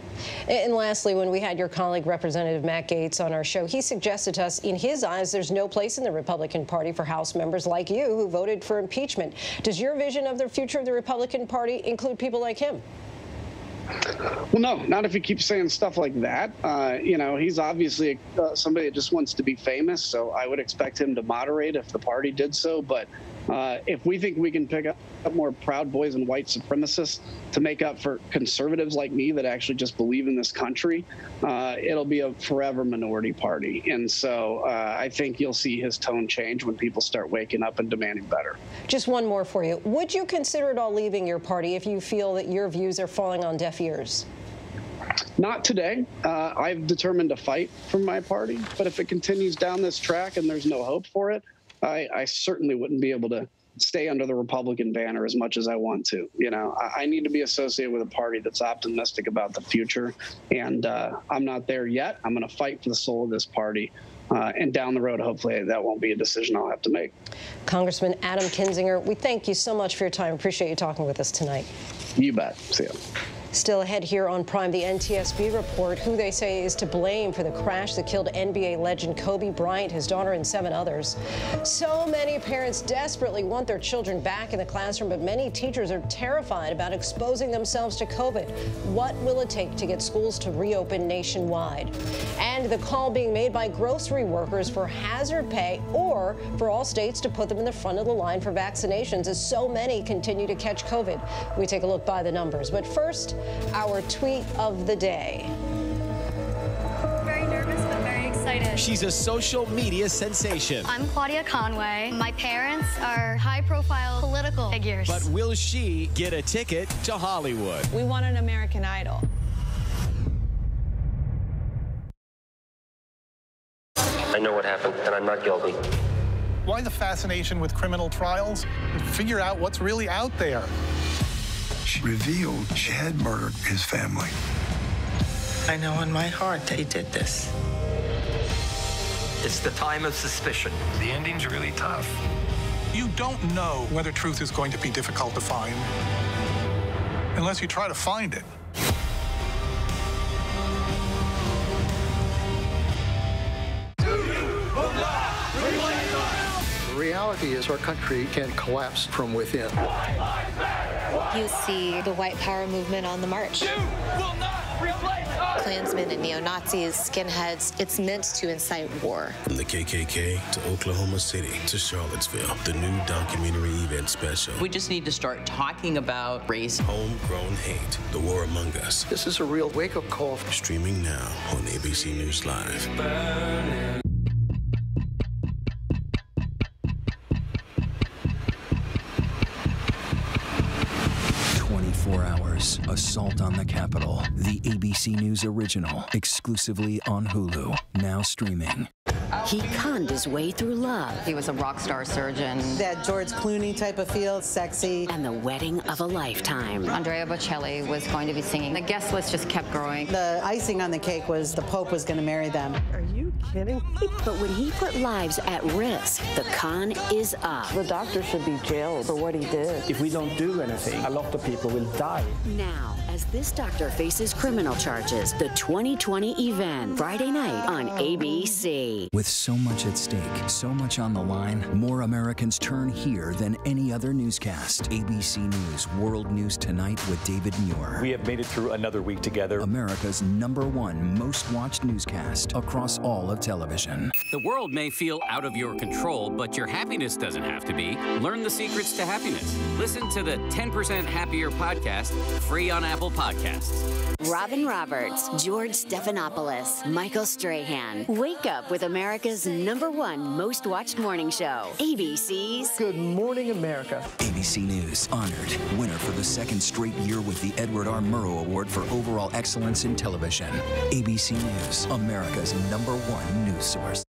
And lastly, when we had your colleague, Representative Matt Gaetz, on our show, he suggested to us, in his eyes, there's no place in the Republican Party for House members like you who voted for impeachment. Does your vision of the future of the Republican Party include people like him? Well, no, not if he keeps saying stuff like that. Uh, you know, he's obviously uh, somebody that just wants to be famous, so I would expect him to moderate if the party did so. But uh, if we think we can pick up more proud boys and white supremacists to make up for conservatives like me that actually just believe in this country, uh, it'll be a forever minority party. And so uh, I think you'll see his tone change when people start waking up and demanding better. Just one more for you. Would you consider at all leaving your party if you feel that your views are falling on deaf ears? Not today. Uh, I've determined to fight for my party, but if it continues down this track and there's no hope for it, I, I certainly wouldn't be able to stay under the Republican banner as much as I want to. You know, I, I need to be associated with a party that's optimistic about the future, and uh, I'm not there yet. I'm going to fight for the soul of this party. Uh, and down the road, hopefully, that won't be a decision I'll have to make. Congressman Adam Kinzinger, we thank you so much for your time. Appreciate you talking with us tonight. You bet. See you. Still ahead here on Prime, the NTSB report who they say is to blame for the crash that killed NBA legend Kobe Bryant, his daughter, and seven others. So many parents desperately want their children back in the classroom, but many teachers are terrified about exposing themselves to COVID. What will it take to get schools to reopen nationwide? And the call being made by grocery workers for hazard pay or for all states to put them in the front of the line for vaccinations as so many continue to catch COVID. We take a look by the numbers. But first, our tweet of the day. Very nervous, but very excited. She's a social media sensation. I'm Claudia Conway. My parents are high profile political figures. But will she get a ticket to Hollywood? We want an American Idol. I know what happened, and I'm not guilty. Why the fascination with criminal trials? Figure out what's really out there. She revealed she had murdered his family. I know in my heart they did this. It's the time of suspicion. The ending's really tough. You don't know whether truth is going to be difficult to find unless you try to find it. Reality is our country can collapse from within. You see the white power movement on the march. Klansmen and neo Nazis, skinheads, it's meant to incite war. From the KKK to Oklahoma City to Charlottesville, the new documentary event special. We just need to start talking about race. Homegrown hate, the war among us. This is a real wake up call. Streaming now on ABC News Live. 24 Assault on the Capitol. The ABC News original. Exclusively on Hulu. Now streaming. He conned his way through love. He was a rock star surgeon. That George Clooney type of feel, sexy. And the wedding of a lifetime. Andrea Bocelli was going to be singing. The guest list just kept growing. The icing on the cake was the Pope was going to marry them. Are you kidding? But when he put lives at risk, the con is up. The doctor should be jailed for what he did. If we don't do anything, a lot of people will die. Now, as this doctor faces criminal charges, the 2020 event, Friday night on ABC. With so much at stake, so much on the line, more Americans turn here than any other newscast. ABC News World News Tonight with David Muir. We have made it through another week together. America's number one most watched newscast across all of television. The world may feel out of your control, but your happiness doesn't have to be. Learn the secrets to happiness. Listen to the 10% Happier podcast, free on Apple Podcasts. Robin Roberts, George Stephanopoulos, Michael Strahan. Wake up with America's number one most watched morning show, ABC's Good Morning America. ABC News honored winner for the second straight year with the Edward R. Murrow Award for Overall Excellence in Television. ABC News, America's number one news source.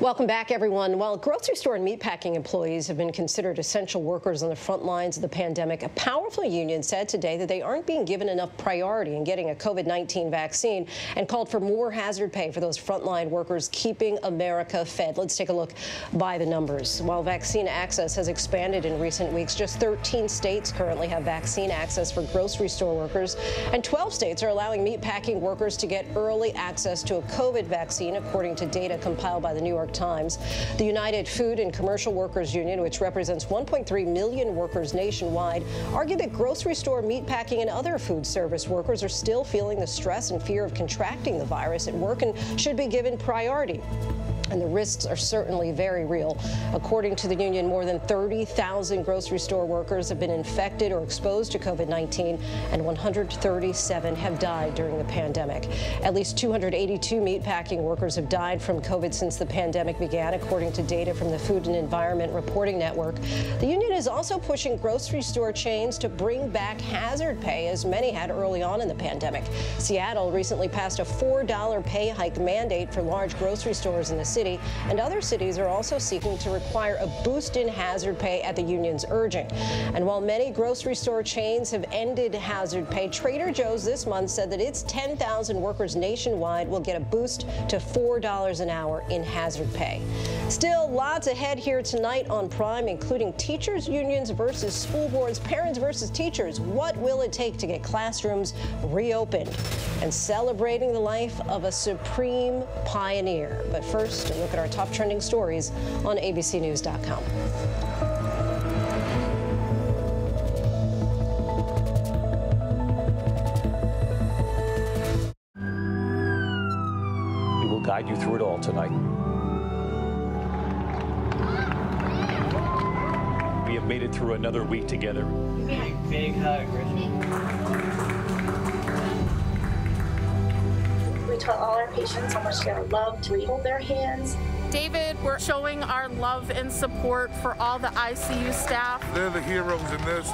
Welcome back, everyone. While grocery store and meatpacking employees have been considered essential workers on the front lines of the pandemic, a powerful union said today that they aren't being given enough priority in getting a COVID-19 vaccine and called for more hazard pay for those frontline workers keeping America fed. Let's take a look by the numbers. While vaccine access has expanded in recent weeks, just 13 states currently have vaccine access for grocery store workers, and 12 states are allowing meatpacking workers to get early access to a COVID vaccine, according to data compiled by the New York Times. The United Food and Commercial Workers Union, which represents 1.3 million workers nationwide, argued that grocery store, meatpacking, and other food service workers are still feeling the stress and fear of contracting the virus at work and should be given priority and the risks are certainly very real. According to the union, more than 30,000 grocery store workers have been infected or exposed to COVID-19, and 137 have died during the pandemic. At least 282 meatpacking workers have died from COVID since the pandemic began, according to data from the Food and Environment Reporting Network. The union is also pushing grocery store chains to bring back hazard pay, as many had early on in the pandemic. Seattle recently passed a $4 pay hike mandate for large grocery stores in the city City, and other cities are also seeking to require a boost in hazard pay at the union's urging. And while many grocery store chains have ended hazard pay, Trader Joe's this month said that its 10,000 workers nationwide will get a boost to $4 an hour in hazard pay. Still, lots ahead here tonight on Prime, including teachers' unions versus school boards, parents versus teachers. What will it take to get classrooms reopened? And celebrating the life of a supreme pioneer. But first, a look at our top trending stories on abcnews.com. We will guide you through it all tonight. Made it through another week together. Big, big hug, We tell all our patients how much they're loved. We hold their hands. David, we're showing our love and support for all the ICU staff. They're the heroes in this.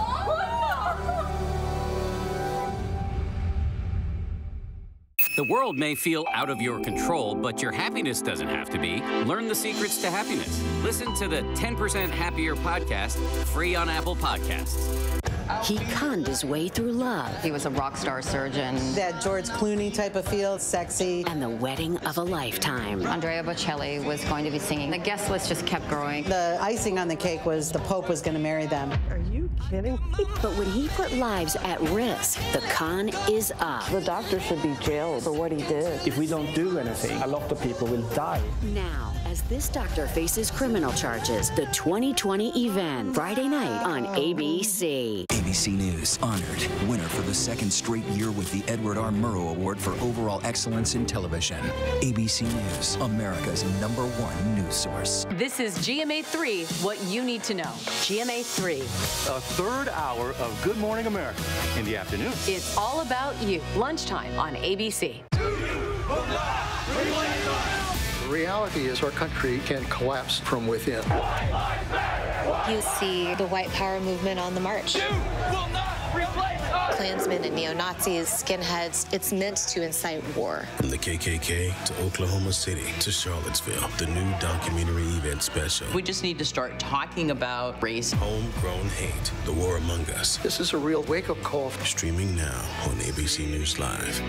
The world may feel out of your control, but your happiness doesn't have to be. Learn the secrets to happiness. Listen to the 10% Happier podcast, free on Apple Podcasts. He conned his way through love. He was a rock star surgeon. That George Clooney type of feel, sexy. And the wedding of a lifetime. Andrea Bocelli was going to be singing. The guest list just kept growing. The icing on the cake was the Pope was going to marry them. Are you kidding me? But when he put lives at risk, the con is up. The doctor should be jailed for what he did. If we don't do anything, a lot of people will die. Now, as this doctor faces criminal charges, the 2020 event, Friday night on ABC. ABC News honored winner for the second straight year with the Edward R. Murrow Award for Overall Excellence in Television. ABC News, America's number one news source. This is GMA3, what you need to know. GMA3. A third hour of Good Morning America in the afternoon. It's all about you. Lunchtime on ABC. The reality is our country can collapse from within. You see the white power movement on the march. Klansmen and neo-Nazis, skinheads, it's meant to incite war. From the KKK to Oklahoma City to Charlottesville, the new documentary event special. We just need to start talking about race. Homegrown hate, the war among us. This is a real wake-up call. Streaming now on ABC News Live.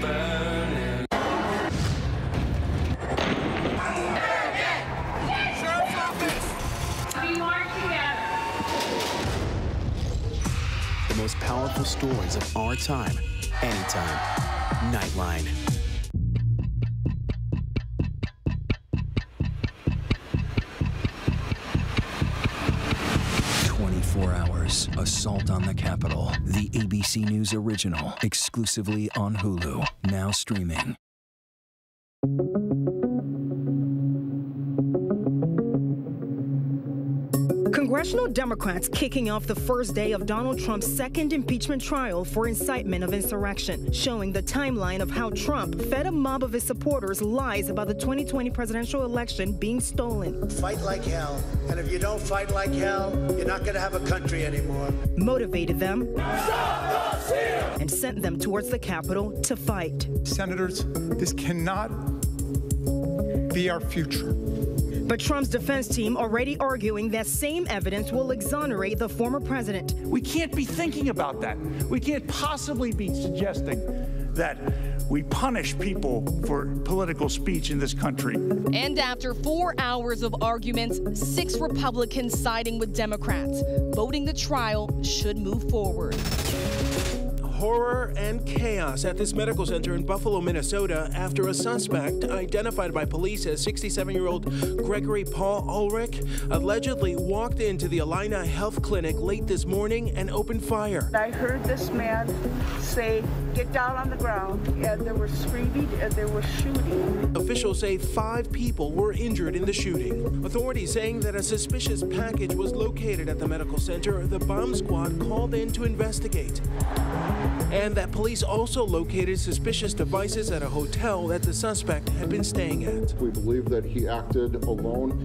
Most powerful stories of our time, anytime. Nightline. Twenty-four hours. Assault on the Capitol. The ABC News original, exclusively on Hulu. Now streaming. Congressional Democrats kicking off the first day of Donald Trump's second impeachment trial for incitement of insurrection, showing the timeline of how Trump fed a mob of his supporters lies about the 2020 presidential election being stolen. Fight like hell. And if you don't fight like hell, you're not going to have a country anymore. Motivated them and sent them towards the Capitol to fight. Senators, this cannot be our future. But Trump's defense team already arguing that same evidence will exonerate the former president. We can't be thinking about that. We can't possibly be suggesting that we punish people for political speech in this country. And after four hours of arguments, six Republicans siding with Democrats, voting the trial should move forward horror and chaos at this medical center in Buffalo, Minnesota, after a suspect, identified by police as 67 year old Gregory Paul Ulrich, allegedly walked into the Allina Health Clinic late this morning and opened fire. I heard this man say, Get down on the ground, and there was screaming and there was shooting. Officials say five people were injured in the shooting. Authorities saying that a suspicious package was located at the medical center. The bomb squad called in to investigate and that police also located suspicious devices at a hotel that the suspect had been staying at. We believe that he acted alone.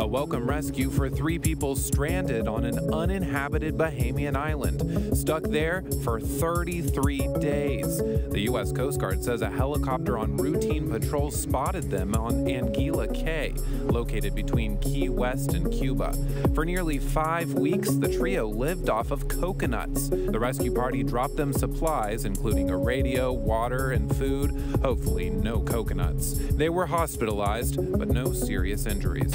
A welcome rescue for three people stranded on an uninhabited Bahamian island, stuck there for 33 days. The U.S. Coast Guard says a helicopter on routine patrol spotted them on Anguilla Cay, located between Key West and Cuba. For nearly five weeks, the trio lived off of coconuts. The rescue party dropped them supplies, including a radio, water, and food. Hopefully, no coconuts. They were hospitalized, but no serious injuries.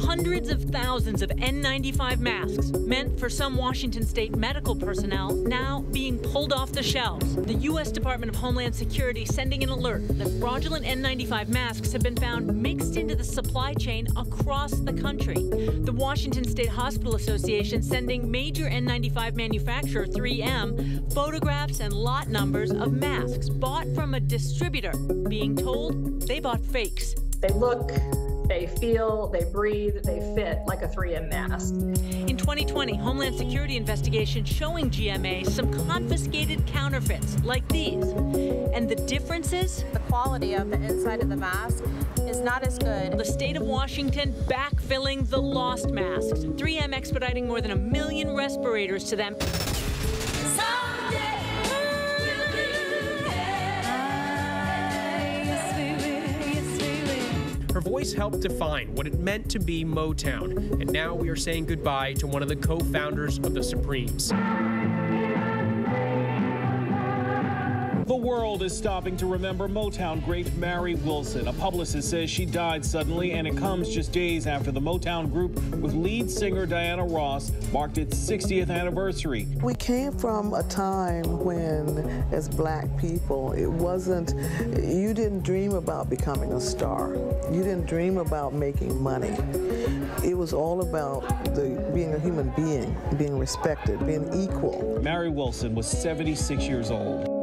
Hundreds of thousands of N95 masks meant for some Washington state medical personnel now being pulled off the shelves. The U.S. Department of Homeland Security sending an alert that fraudulent N95 masks have been found mixed into the supply chain across the country. The Washington State Hospital Association sending major N95 manufacturer 3M photographs and lot numbers of masks bought from a distributor, being told they bought fakes. They look they feel, they breathe, they fit like a 3M mask. In 2020, Homeland Security investigation showing GMA some confiscated counterfeits like these. And the differences? The quality of the inside of the mask is not as good. The state of Washington backfilling the lost masks. 3M expediting more than a million respirators to them. Voice helped define what it meant to be Motown, and now we are saying goodbye to one of the co founders of the Supremes. The world is stopping to remember Motown great Mary Wilson. A publicist says she died suddenly, and it comes just days after the Motown group with lead singer Diana Ross marked its 60th anniversary. We came from a time when, as black people, it wasn't, you didn't dream about becoming a star. You didn't dream about making money. It was all about the, being a human being, being respected, being equal. Mary Wilson was 76 years old.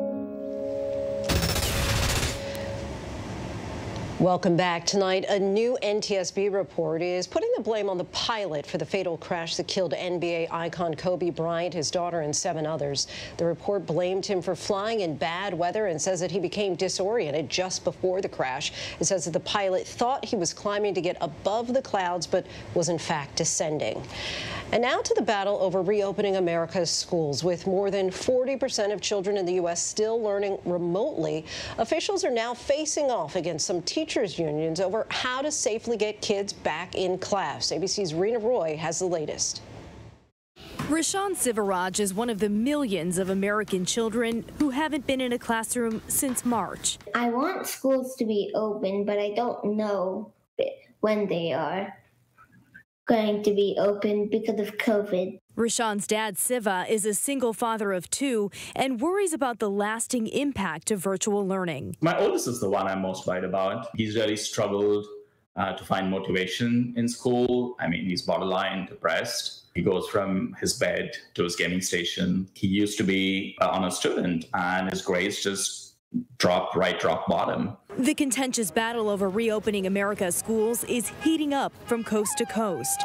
Welcome back. Tonight, a new NTSB report is putting the blame on the pilot for the fatal crash that killed NBA icon Kobe Bryant, his daughter, and seven others. The report blamed him for flying in bad weather and says that he became disoriented just before the crash. It says that the pilot thought he was climbing to get above the clouds, but was in fact descending. And now to the battle over reopening America's schools. With more than 40% of children in the U.S. still learning remotely, officials are now facing off against some teachers' unions over how to safely get kids back in class. ABC's Reena Roy has the latest. Rashawn Sivaraj is one of the millions of American children who haven't been in a classroom since March. I want schools to be open, but I don't know when they are going to be open because of COVID. Rashawn's dad, Siva, is a single father of two and worries about the lasting impact of virtual learning. My oldest is the one I'm most worried about. He's really struggled uh, to find motivation in school. I mean, he's borderline depressed. He goes from his bed to his gaming station. He used to be an honor student, and his grades just drop right rock bottom. The contentious battle over reopening America's schools is heating up from coast to coast.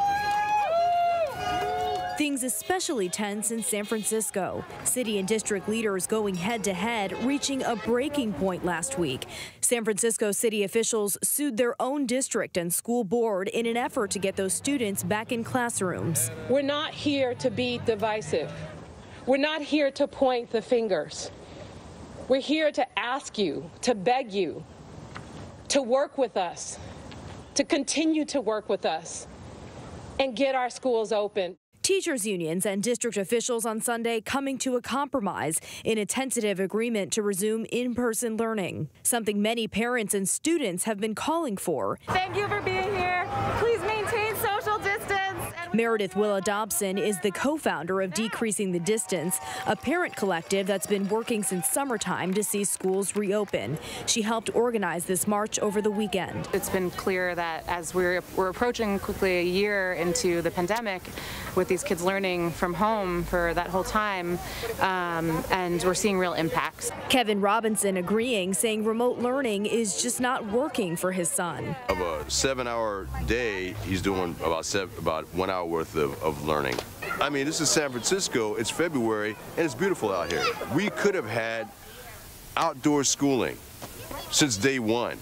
Things especially tense in San Francisco. City and district leaders going head to head, reaching a breaking point last week. San Francisco city officials sued their own district and school board in an effort to get those students back in classrooms. We're not here to be divisive. We're not here to point the fingers. We're here to ask you, to beg you, to work with us, to continue to work with us, and get our schools open. Teachers' unions and district officials on Sunday coming to a compromise in a tentative agreement to resume in person learning, something many parents and students have been calling for. Thank you for being here. Please maintain social distance. Meredith Willa Dodson is the co founder of Decreasing the Distance, a parent collective that's been working since summertime to see schools reopen. She helped organize this march over the weekend. It's been clear that as we're, we're approaching quickly a year into the pandemic, with these kids learning from home for that whole time, um, and we're seeing real impacts. Kevin Robinson agreeing, saying remote learning is just not working for his son. Of a seven-hour day, he's doing about seven, about one hour worth of, of learning. I mean, this is San Francisco. It's February, and it's beautiful out here. We could have had outdoor schooling since day one.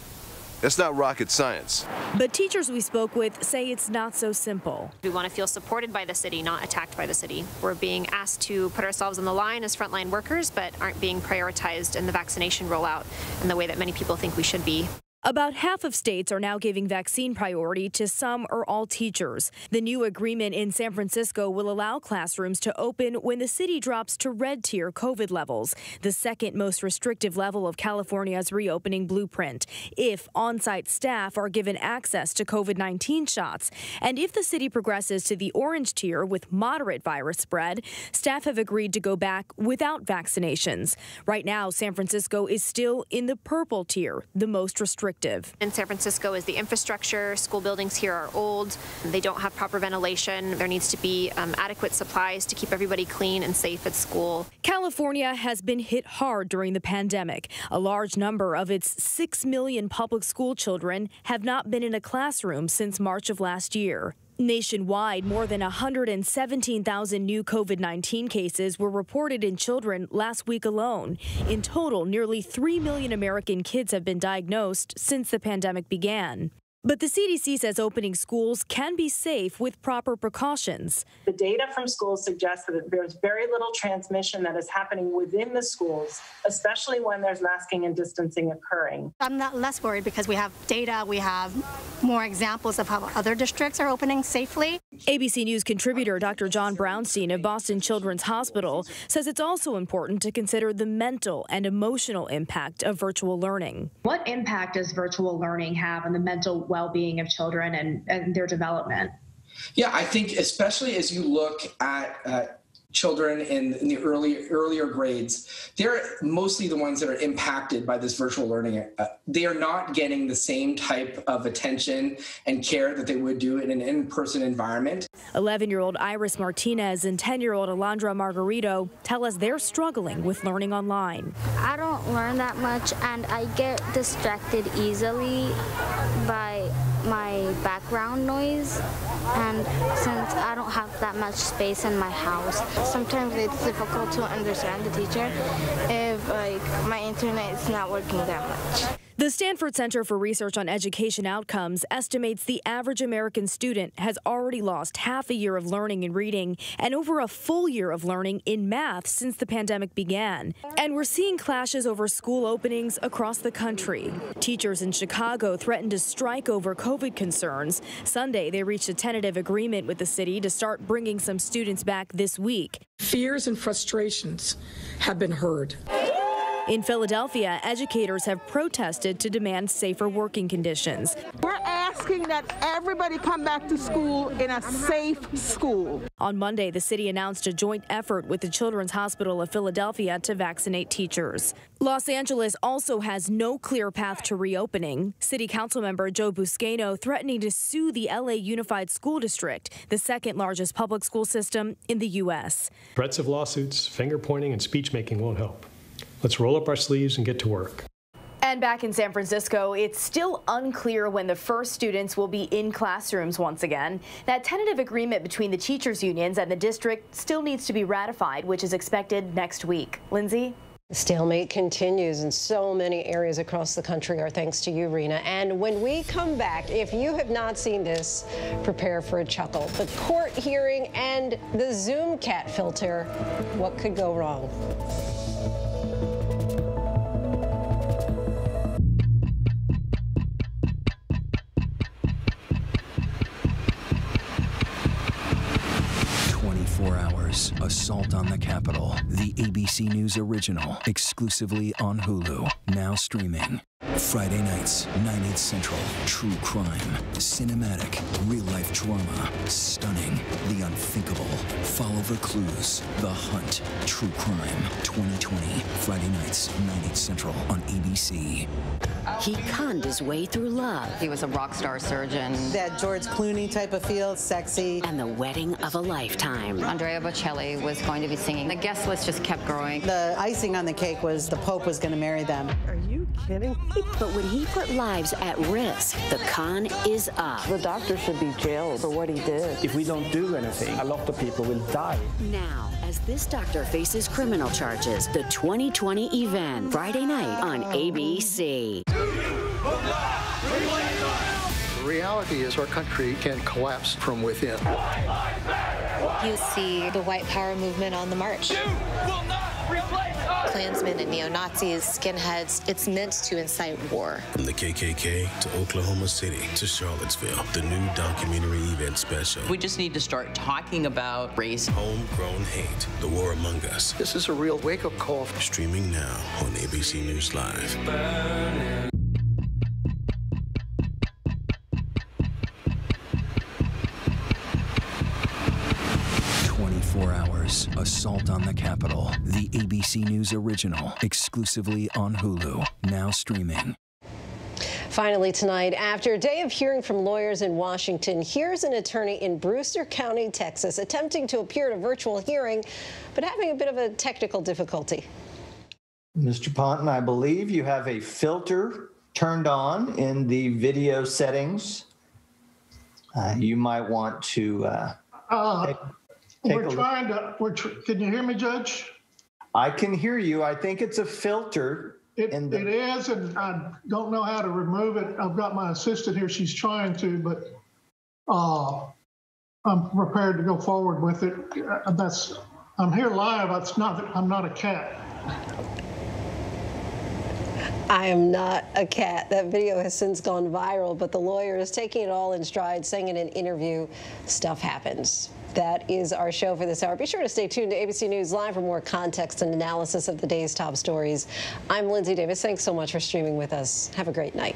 That's not rocket science. But teachers we spoke with say it's not so simple. We want to feel supported by the city, not attacked by the city. We're being asked to put ourselves on the line as frontline workers, but aren't being prioritized in the vaccination rollout in the way that many people think we should be. About half of states are now giving vaccine priority to some or all teachers. The new agreement in San Francisco will allow classrooms to open when the city drops to red tier COVID levels, the second most restrictive level of California's reopening blueprint, if on site staff are given access to COVID 19 shots. And if the city progresses to the orange tier with moderate virus spread, staff have agreed to go back without vaccinations. Right now, San Francisco is still in the purple tier, the most restrictive restrictive. In San Francisco is the infrastructure. School buildings here are old. They don't have proper ventilation. There needs to be um, adequate supplies to keep everybody clean and safe at school. California has been hit hard during the pandemic. A large number of its 6 million public school children have not been in a classroom since March of last year. Nationwide, more than 117,000 new COVID 19 cases were reported in children last week alone. In total, nearly 3 million American kids have been diagnosed since the pandemic began. But the CDC says opening schools can be safe with proper precautions. The data from schools suggests that there's very little transmission that is happening within the schools, especially when there's masking and distancing occurring. I'm not less worried because we have data, we have more examples of how other districts are opening safely. ABC News contributor Dr. John Brownstein of Boston Children's Hospital says it's also important to consider the mental and emotional impact of virtual learning. What impact does virtual learning have on the mental well-being of children and, and their development? Yeah, I think especially as you look at uh, children in, in, the early earlier grades, they're mostly the ones that are impacted by this virtual learning. Uh, they are not getting the same type of attention and care that they would do in an in-person environment. 11-year-old Iris Martinez and 10-year-old Alondra Margarito tell us they're struggling with learning online. I don't learn that much and I get distracted easily by my background noise and since I don't have that much space in my house sometimes it's difficult to understand the teacher if like my internet is not working that much. The Stanford Center for Research on Education Outcomes estimates the average American student has already lost half a year of learning and reading and over a full year of learning in math since the pandemic began. And we're seeing clashes over school openings across the country. Teachers in Chicago threatened to strike over COVID concerns. Sunday, they reached a tentative agreement with the city to start bringing some students back this week. Fears and frustrations have been heard. In Philadelphia, educators have protested to demand safer working conditions. We're asking that everybody come back to school in a safe school. On Monday, the city announced a joint effort with the Children's Hospital of Philadelphia to vaccinate teachers. Los Angeles also has no clear path to reopening. City Council member Joe Buscaino threatening to sue the LA Unified School District, the second largest public school system in the U.S. Threats of lawsuits, finger pointing, and speech making won't help. Let's roll up our sleeves and get to work. And back in San Francisco, it's still unclear when the first students will be in classrooms once again. That tentative agreement between the teachers unions and the district still needs to be ratified, which is expected next week. Linsey? Stalemate continues in so many areas across the country, our thanks to you, Reena. And when we come back, if you have not seen this, prepare for a chuckle. The court hearing and the Zoom cat filter. What could go wrong? 24. Assault on the Capitol. The ABC News original. Exclusively on Hulu. Now streaming. Friday nights, 9, 8 central. True crime. Cinematic. Real life drama. Stunning. The unthinkable. Follow the clues. The Hunt. True crime. 2020. Friday nights, 9, 8 central on ABC. He conned his way through love. He was a rock star surgeon. That George Clooney type of feel, sexy. And the wedding of a lifetime. Andrea Bocelli was going to be singing. The guest list just kept growing. The icing on the cake was the Pope was going to marry them. Are you kidding? But when he put lives at risk, the con is up. The doctor should be jailed for what he did. If we don't do anything, a lot of people will die. Now, as this doctor faces criminal charges, the 2020 event, Friday night on ABC. The reality is our country can collapse from within. You see the white power movement on the march. Klansmen and neo-Nazis, skinheads, it's meant to incite war. From the KKK to Oklahoma City to Charlottesville, the new documentary event special. We just need to start talking about race. Homegrown hate, the war among us. This is a real wake-up call. Streaming now on ABC News Live. Assault on the Capitol. The ABC News original. Exclusively on Hulu. Now streaming. Finally tonight, after a day of hearing from lawyers in Washington, here's an attorney in Brewster County, Texas, attempting to appear at a virtual hearing, but having a bit of a technical difficulty. Mr. Ponton, I believe you have a filter turned on in the video settings. Uh, you might want to. Uh, Uh, take- take a we're look. trying to, we're, tr- can you hear me, Judge? I can hear you. I think it's a filter. It, in the- it is, and I don't know how to remove it. I've got my assistant here. She's trying to, but uh, I'm prepared to go forward with it. Uh, That's, I'm here live. It's not, I'm not a cat. I am not a cat. That video has since gone viral, but the lawyer is taking it all in stride, saying in an interview, stuff happens. That is our show for this hour. Be sure to stay tuned to ABC News Live for more context and analysis of the day's top stories. I'm Linsey Davis. Thanks so much for streaming with us. Have a great night.